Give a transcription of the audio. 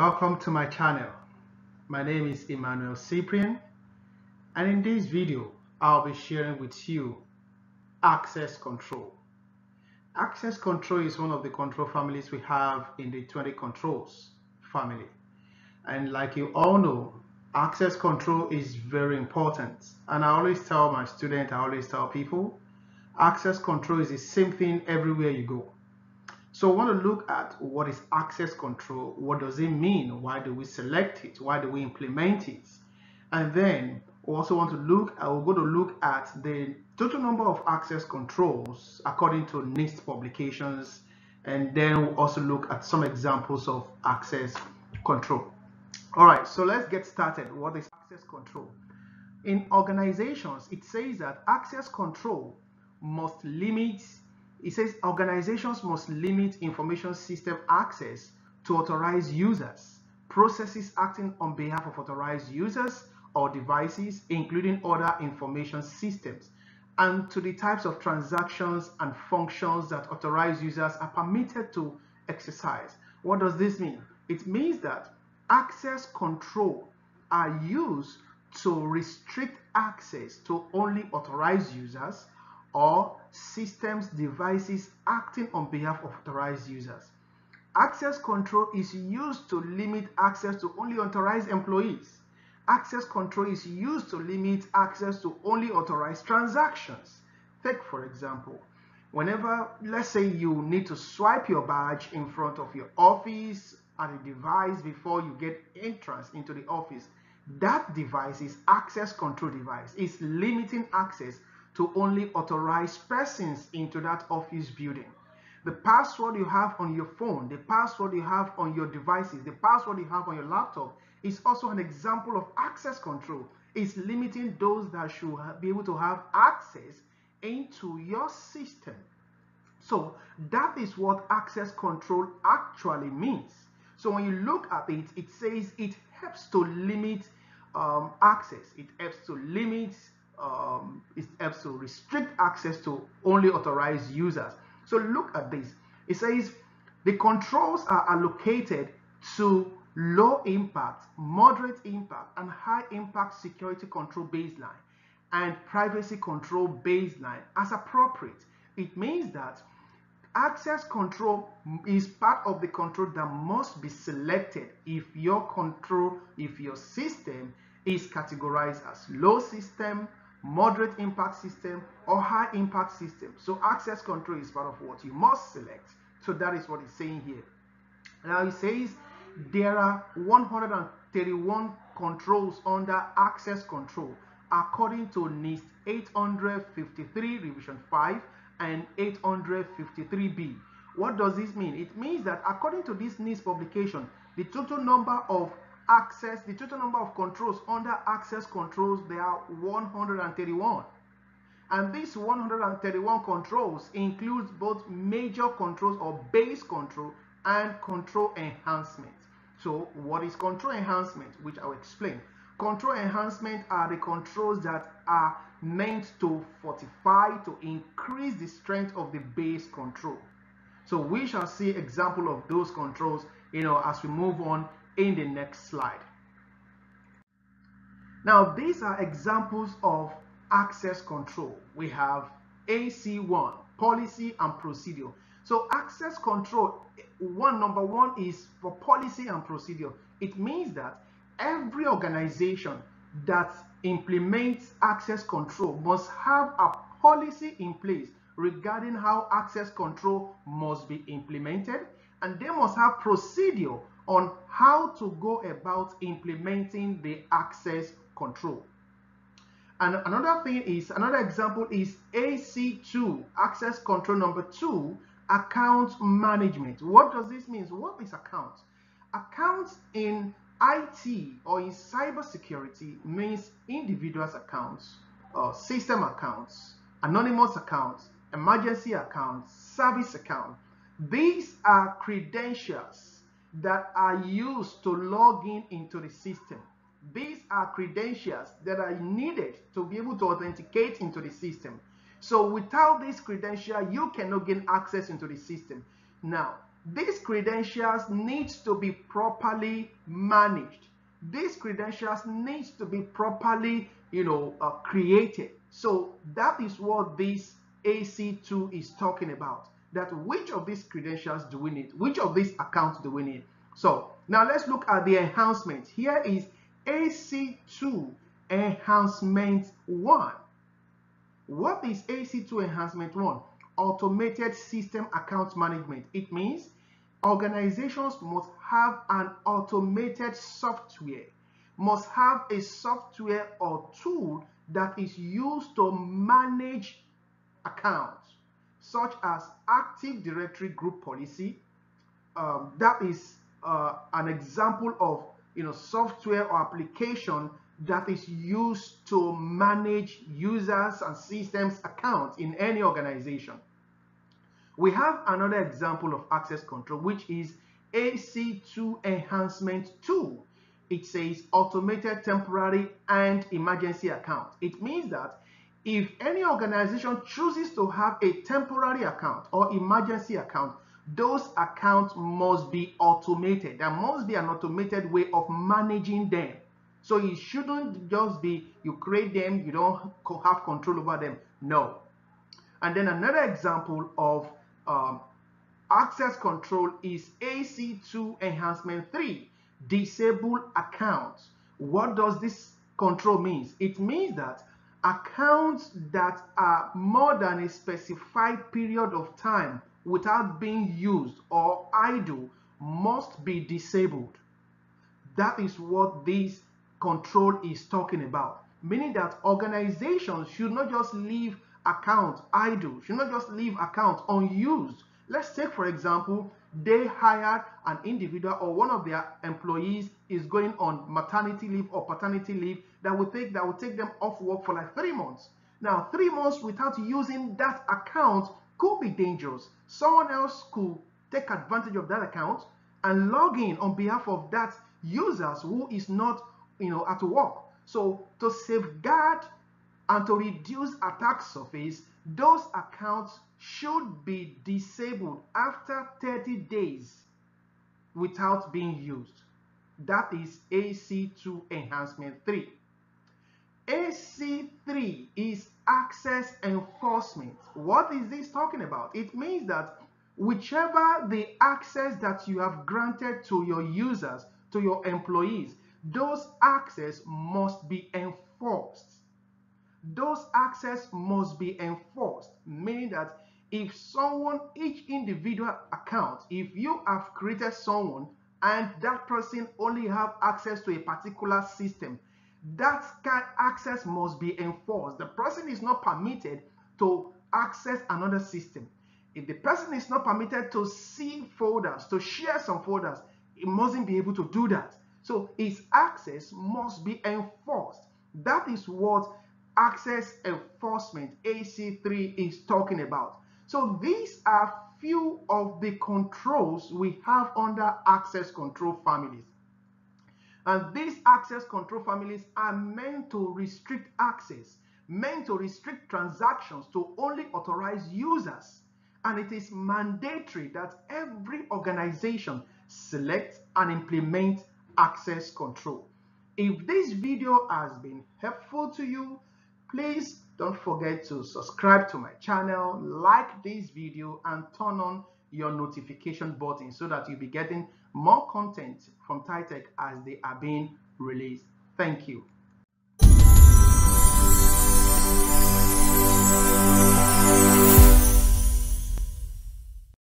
Welcome to my channel. My name is Emmanuel Cyprian and in this video I'll be sharing with you access control. Access control is one of the control families we have in the 20 controls family. And like you all know, access control is very important. And I always tell my students, I always tell people, access control is the same thing everywhere you go. So I want to look at what is access control, what does it mean, why do we select it, why do we implement it, and then we also want to look, I will go to look at the total number of access controls according to NIST publications, and then we'll also look at some examples of access control. All right, so let's get started. What is access control? In organizations, it says that access control must limit it says organizations must limit information system access to authorized users, processes acting on behalf of authorized users or devices, including other information systems, and to the types of transactions and functions that authorized users are permitted to exercise. What does this mean? It means that access control are used to restrict access to only authorized users or systems devices acting on behalf of authorized users. Access control is used to limit access to only authorized employees. Access control is used to limit access to only authorized transactions. Take for example, whenever, let's say you need to swipe your badge in front of your office at a device before you get entrance into the office, that device is access control device. It's limiting access to only authorized persons into that office building. The password you have on your phone, the password you have on your devices, the password you have on your laptop is also an example of access control. It's limiting those that should be able to have access into your system. So that is what access control actually means. So when you look at it, it says it helps to limit um, access. It helps to limit um, it helps to restrict access to only authorized users. So look at this. It says the controls are allocated to low impact, moderate impact, and high impact security control baseline and privacy control baseline as appropriate. It means that access control is part of the control that must be selected if your control, if your system is categorized as low system, moderate impact system or high impact system. So access control is part of what you must select. So that is what it's saying here. Now it says there are 131 controls under access control according to NIST 853 revision 5 and 853b. What does this mean? It means that according to this NIST publication, the total number of access, the total number of controls under access controls, there are 131. And these 131 controls includes both major controls or base control and control enhancement. So what is control enhancement? Which I will explain. Control enhancement are the controls that are meant to fortify, to increase the strength of the base control. So we shall see example of those controls, you know, as we move on in the next slide. Now, these are examples of access control. We have AC1, policy and procedure. So access control, one number one is for policy and procedure. It means that every organization that implements access control must have a policy in place regarding how access control must be implemented and they must have procedure on how to go about implementing the access control. And another thing is, another example is AC2, access control number two, account management. What does this mean? What is account? Accounts in IT or in cybersecurity means individuals accounts, uh, system accounts, anonymous accounts, emergency accounts, service account. These are credentials that are used to log in into the system. These are credentials that are needed to be able to authenticate into the system. So without this credential, you cannot gain access into the system. Now, these credentials needs to be properly managed. These credentials needs to be properly, you know, uh, created. So that is what this AC2 is talking about. That which of these credentials do we need? Which of these accounts do we need? So now let's look at the enhancement. Here is AC2 enhancement 1. What is AC2 enhancement 1? Automated system account management. It means organizations must have an automated software, must have a software or tool that is used to manage accounts, such as Active Directory Group Policy. Um, that is uh, an example of you know software or application that is used to manage users and systems accounts in any organization. We have another example of access control, which is AC2 Enhancement 2. It says automated temporary and emergency account. It means that if any organization chooses to have a temporary account or emergency account, those accounts must be automated. There must be an automated way of managing them. So it shouldn't just be you create them, you don't have control over them. No. And then another example of um, access control is AC2 Enhancement 3, disable accounts. What does this control means? It means that accounts that are more than a specified period of time without being used or idle must be disabled. That is what this control is talking about. Meaning that organizations should not just leave accounts idle, should not just leave accounts unused. Let's take, for example, they hired an individual or one of their employees is going on maternity leave or paternity leave that will take that will take them off work for like three months. Now, three months without using that account could be dangerous. Someone else could take advantage of that account and log in on behalf of that users who is not, you know, at work. So to safeguard and to reduce attack surface, those accounts should be disabled after 30 days without being used. That is AC2 Enhancement 3. AC3 is access enforcement. What is this talking about? It means that whichever the access that you have granted to your users, to your employees, those access must be enforced. Those access must be enforced, meaning that if someone, each individual account, if you have created someone and that person only have access to a particular system, that access must be enforced. The person is not permitted to access another system. If the person is not permitted to see folders, to share some folders, he mustn't be able to do that. So his access must be enforced. That is what access enforcement AC3 is talking about. So these are few of the controls we have under access control families. And these access control families are meant to restrict access, meant to restrict transactions to only authorized users. And it is mandatory that every organization select and implement access control. If this video has been helpful to you, Please don't forget to subscribe to my channel, like this video, and turn on your notification button so that you'll be getting more content from TighTech as they are being released. Thank you.